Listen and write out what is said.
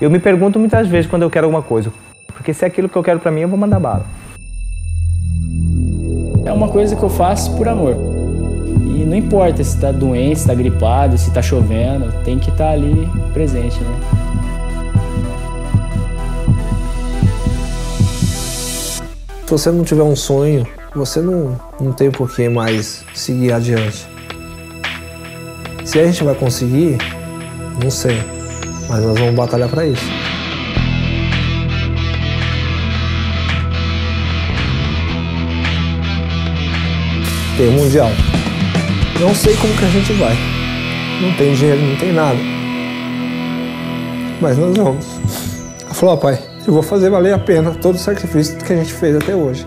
Eu me pergunto muitas vezes quando eu quero alguma coisa, porque se é aquilo que eu quero para mim, eu vou mandar bala. É uma coisa que eu faço por amor. E não importa se está doente, se está gripado, se está chovendo, tem que estar tá ali presente, né? Se você não tiver um sonho, você não, não tem por que mais seguir adiante. Se a gente vai conseguir, não sei, mas nós vamos batalhar para isso. Tem Mundial. Não sei como que a gente vai. Não tem dinheiro, não tem nada. Mas nós vamos. Ela falou, oh, pai, eu vou fazer valer a pena todo o sacrifício que a gente fez até hoje.